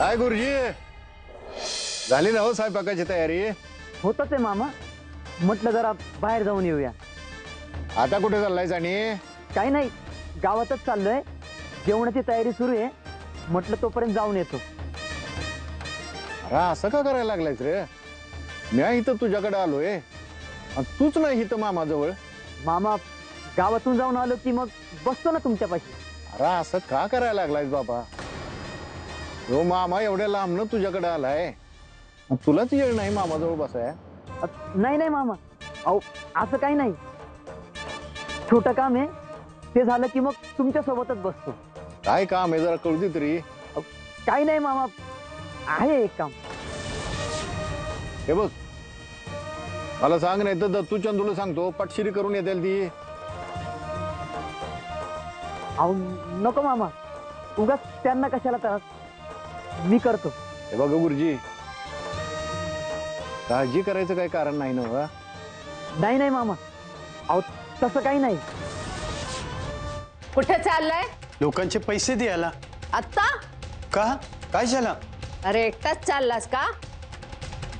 काय गुरुजी? झाली ना हो स्वयंपाकाची तयारी? होतच आहे मामा. म्हटलं जरा बाहेर जाऊन येऊया. आता कुठे चाललायस आणि काही नाही गावातच चाललोय. जेवणाची तयारी सुरू आहे. म्हटलं तोपर्यंत जाऊन येतो. अरे असं का करायला लागलायस रे? मी इथं तुझ्याकडे आलोय. आणि तूच नाही इथं मामाजवळ. मामा गावातून जाऊन आलो की मग बसतो ना तुमच्यापाशी. अरे असं का करायला लागलायस बाबा? हो मामा एवढ्या लांबनं तुझ्याकडे आलाय. तुलाच येळ नाही मामाजवळ बसाय नाही नाही मामा. अहो असं काही नाही. छोटं काम आहे. ते झालं की मग तुमच्या सोबतच बसतो. काय काम आहे जरा कळू दे तरी. काही नाही मामा. आहे एक काम. हे बघ. मला सांग नाही तर दत्तू चंदूला सांगतो पटशिरी करून येतील ती. अहो नको मामा. उगाच त्यांना कशाला त्रास? मी करतो. हे बघ गुरुजी. काळजी करायचं काही कारण नाही ना हो, नाही नाही मामा. अहो तसं काही नाही. कुठे चाललाय? लोकांचे पैसे द्यायला. आत्ता? का? काय झाला? अरे एकटाच चाललास का?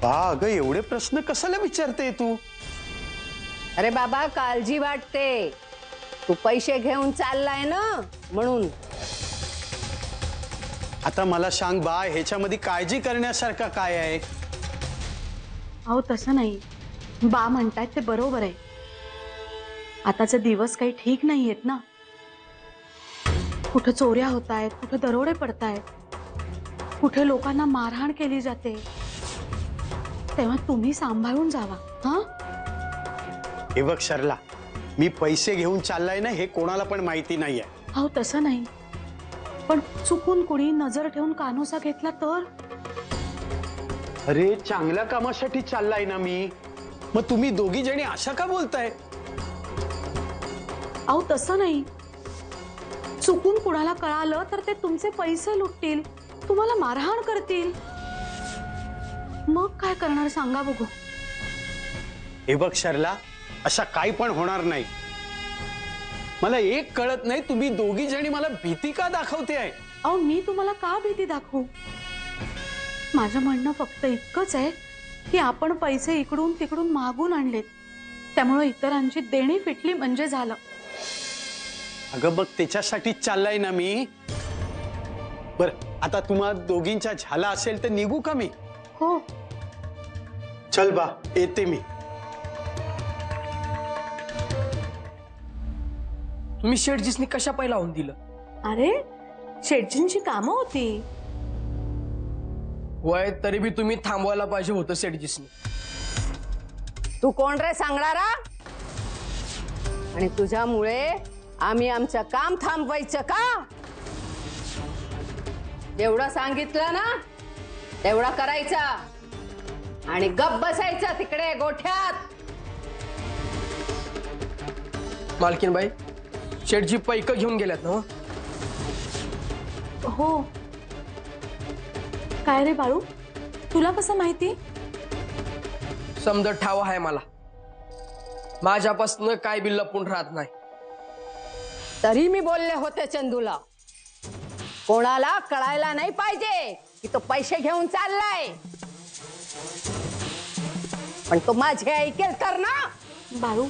बा अगं एवढे प्रश्न कशाला विचारते तू? अरे बाबा काळजी वाटते. तू पैसे घेऊन चाललाय ना म्हणून. आता मला सांग बा ह्याच्यामध्ये काळजी करण्यासारखं काय आहे? अहो तसं नाही. बा म्हणतायत ते बरोबर आहे. आताचे दिवस काही ठीक नाही आहेत ना. कुठं चोऱ्या होत आहेत कुठं दरोडे पडतायत कुठे लोकांना मारहाण केली जाते तेव्हा तुम्ही सांभाळून जावा हा? हे बघ शरला मी पैसे घेऊन चाललाय ना हे कोणाला पण माहिती नाहीये. अहो तसं नाही. पण चुकून कुणी नज़र ठेवून कानोसा घेतला तर? अरे चांगल्या कामासाठी चाललाय ना मी. मग तुम्ही दोघी जणी अशा का बोलताय? अहो तसं नाही. चुकून कुणाला कळालं तर ते तुमचे पैसे लुटतील. तुम्हाला मारहाण करतील. मग काय करणार सांगा बघू. हे बघ शरला अशा काही पण होणार नाही. मला एक कळत नाही तुम्ही दोघी जणी मला भीती का दाखवते आहे अहो मी तुम्हाला का भीती दाखवू? माझं म्हणणं फक्त इतकंच आहे की आपण पैसे इकडून तिकडून मागून आणलेत. त्यामुळे इतरांची देणी फिटली म्हणजे झालं. अगं बघ त्याच्यासाठी चाललाय ना मी. बर आता तुम्हा दोघींच्या झाला असेल तर निघू का मी? हो. चल बा येते मी. तुम्ही शेटजीसनी कशा पाय लावून दिलं? अरे शेटजींची कामं होती. वय तरी बी तुम्ही थांबवायला पाहिजे होतं शेटजीसनी तू कोण रे सांगणारा? आणि तुझ्यामुळे आम्ही आमचं काम थांबवायचं का? जेवढं सांगितलं ना तेवढं करायचा. आणि गप बसायचं तिकडे गोठ्यात. मालकीनबाई शेटजी पैक घेऊन गेल्यात ना हो? काय रे बाळू? तुला कसं माहिती? समजा ठाव आहे मला. माझ्यापासनं काय बी लपून राहत नाही. तरी मी बोलले होते चंदूला. कोणाला कळायला नाही पाहिजे की तो पैसे घेऊन चाललाय. पण तो माझे ऐकेल ना? बाळू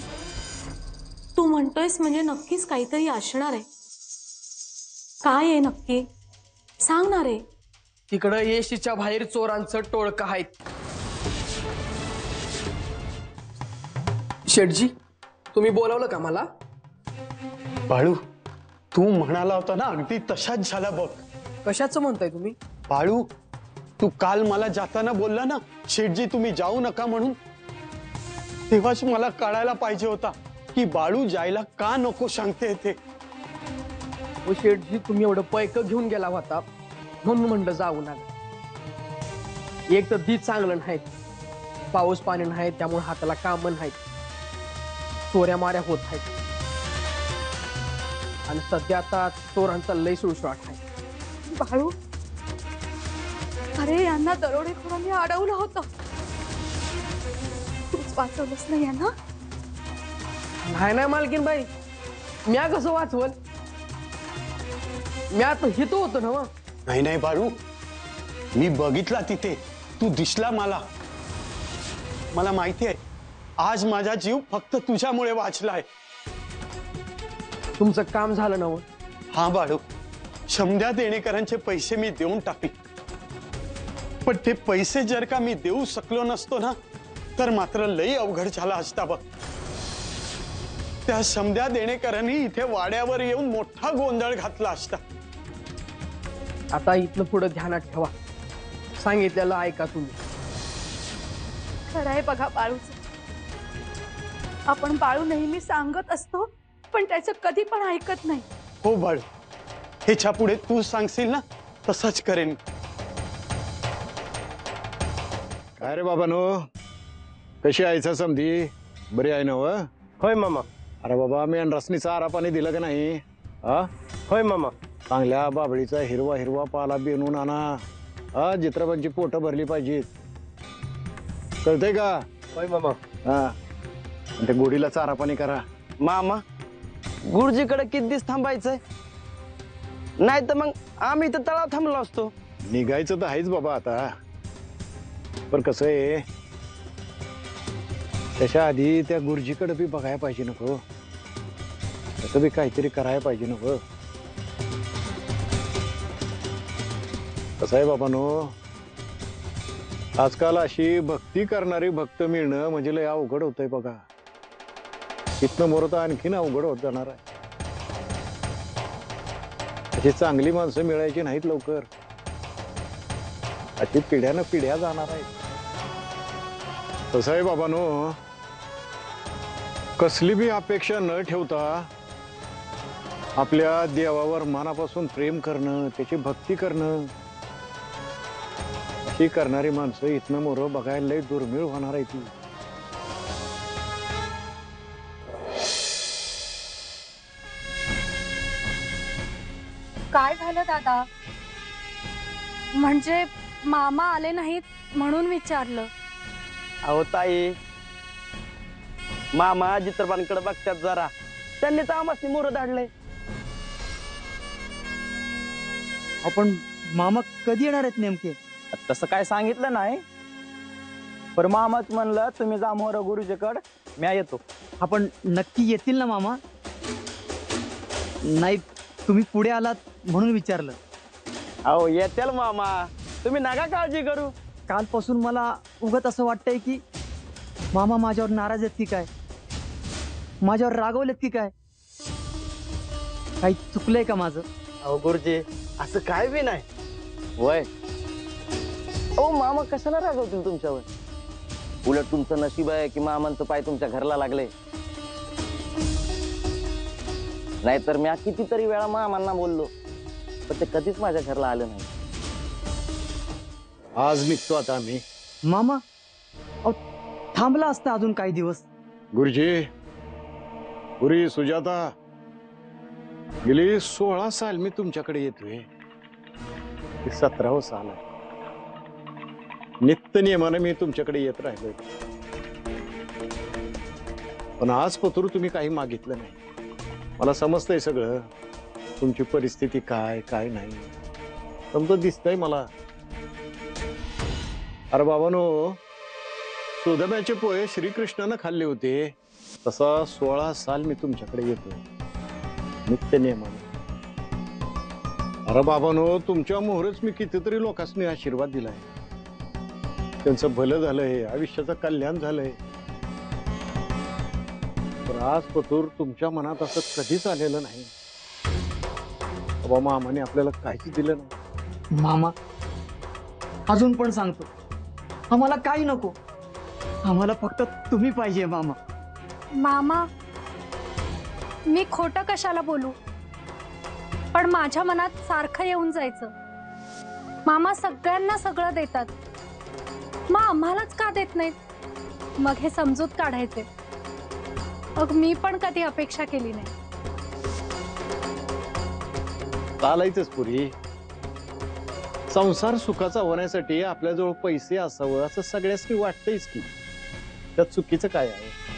तू म्हणतोयस म्हणजे नक्कीच काहीतरी असणार आहे. काय आहे नक्की? सांग ना रे. तिकडं येशीच्या बाहेर चोरांचं टोळकं आहेत. शेटजी तुम्ही बोलावलं का मला? बाळू तू म्हणाला होता ना अगदी तशाच झाला बघ. कशाचं म्हणताय तुम्ही? बाळू तू काल मला जाताना बोलला ना शेठजी तुम्ही जाऊ नका म्हणून. तेव्हाच मला कळायला पाहिजे होता. की बाळू जायला का नको सांगते ते हो शेटजी तुम्ही एवढं पैक घेऊन गेला होता म्हणून म्हणलं जाऊ नका. एक तर दी चांगलं नाही पाऊस पाणी नाही त्यामुळे हाताला काम नाहीत चोऱ्या माऱ्या होत आहेत आणि सध्या आता चोरांचा लय सुळसुळाट आहे. बाळू अरे यांना दरोडेखोरांनी अडवलं होतं. तूच वाचवलंस ना यांना? नाही नाही मालकीन बाई म्या कसं वाचवल? म्या तर हितो होतो ना मग नाही नाही बाळू. मी बघितला तिथे. तू दिसला मला. मला माहिती आहे. आज माझा जीव फक्त तुझ्यामुळे वाचलाय. तुमचं काम झालं ना हो? हा बाळू. शंभ्या देणेकरांचे पैसे मी देऊन टाकले पण ते पैसे जर का मी देऊ शकलो नसतो ना तर मात्र लई अवघड झाला असता बघ. त्या समध्या देणेकरांनी इथे वाड्यावर येऊन मोठा गोंधळ घातला असता. आता इथनं पुढे ध्यानात ठेवा. सांगितलेलं ऐका तुम्ही. खरं आहे बघा बाळूचं आपण बाळू नेहमी सांगत असतो पण त्याचं कधी पण ऐकत नाही. हो बाळू ह्याच्या पुढे तू सांगशील ना तसंच करेन. काय रे बाबा नो कशी आहे समधी? बरी आहे ना होय मामा. अरे बाबा मी रसनीचा आरा पाणी दिलं का नाही? हा होय मामा. चांगल्या बाबळीचा हिरवा हिरवा पाला बेनून आणा हा चित्रपांची पोटं भरली पाहिजेत. कळतंय का? होय मामा. हा. आणि त्या गोडीला चारा पाणी करा. मामा गुरुजीकडे किती दिवस थांबायचंय? नाही तर मग आम्ही तर तळाव थांबलो असतो. निघायचं तर आहेच बाबा आता. पण कसं आहे त्याच्या आधी त्या गुरुजीकडे बी बघायला पाहिजे नको. त्याचं बी काहीतरी करायला पाहिजे नको. कसं आहे बाबानो? आजकाल अशी भक्ती करणारी भक्त मिळणं म्हणजे लय अवघड होतंय बघा. इथनं मोर तर आणखीन अवघड होत जाणार आहे. अशी चांगली माणसं मिळायची नाहीत लवकर. अशी पिढ्यानं पिढ्या जाणार आहेत. तसं आहे बाबानो? कसली बी अपेक्षा न ठेवता आपल्या देवावर मनापासून प्रेम करणं त्याची भक्ती करणं अशी करणारी माणसं इथनं मोरं बघायला लय दुर्मिळ होणार आहे ती काय झालं दादा? म्हणजे मामा आले नाहीत म्हणून विचारलं. अहो ताई मामा जित्रपांकडे बघतात जरा. त्यांनी तर आम्हाला मोर धाडले आपण मामा कधी येणार आहेत नेमके? तसं काय सांगितलं नाही. पण मामाच म्हणलं तुम्ही जा मोर गुरुजीकड म्या येतो. आपण नक्की येतील ना मामा? नाही तुम्ही पुढे आलात म्हणून विचारलं. अहो येतील मामा. तुम्ही नका काळजी करू. कालपासून मला उगत असं वाटतंय की मामा माझ्यावर नाराज आहेत की काय? माझ्यावर रागवलेत की काय? काही चुकलंय का माझं? अहो गुरुजी असं काय बी नाही. वय. ओ मामा कशाला रागवतील तुमच्यावर? उलट तुमचं नशीब आहे की मामांचं पाय तुमच्या घरला लागले. नाहीतर मी कितीतरी वेळा मामांना बोललो पण ते कधीच माझ्या घरला आलं नाही. आज निघतो आता आम्ही. मामा अहो, थांबला असता अजून काही दिवस. गुरुजी पुरी सुजाता गेली सोळा साल मी तुमच्याकडे येतोय. सतराव सतरावं साल आहे. नित्य नियमाने मी तुमच्याकडे येत राहिलोय. पण आज पत्र तुम्ही काही मागितलं नाही. मला समजतंय सगळं. तुमची परिस्थिती काय काय नाही. समजत दिसतंय मला. अरे बाबानो सुदम्याचे पोहे श्रीकृष्णानं खाल्ले होते. तसा सोळा साल मी तुमच्याकडे येतोय. नित्य नियमाने अरे बाबानो तुमच्या मोहरच मी कितीतरी लोकांनी आशीर्वाद दिलाय. त्यांचं भलं झालंय आयुष्याचं कल्याण झालंय. पण आज पतूर तुमच्या मनात असं कधीच आलेलं नाही. बाबा मामाने आपल्याला काहीच दिलं नाही. मामा अजून पण सांगतो. आम्हाला काही नको. आम्हाला फक्त तुम्ही पाहिजे मामा. मामा मी खोटं कशाला बोलू? पण माझ्या मनात सारखं येऊन जायचं. मामा सगळ्यांना सगळं देतात. मग आम्हालाच का देत नाहीत? मग हे समजूत काढायचे. मग मी पण कधी अपेक्षा केली नाही. चालायचंच पुरी. संसार सुखाचा होण्यासाठी आपल्याजवळ पैसे असावं असं सगळ्यासनी वाटतंयच की. त्यात चुकीचं काय आहे?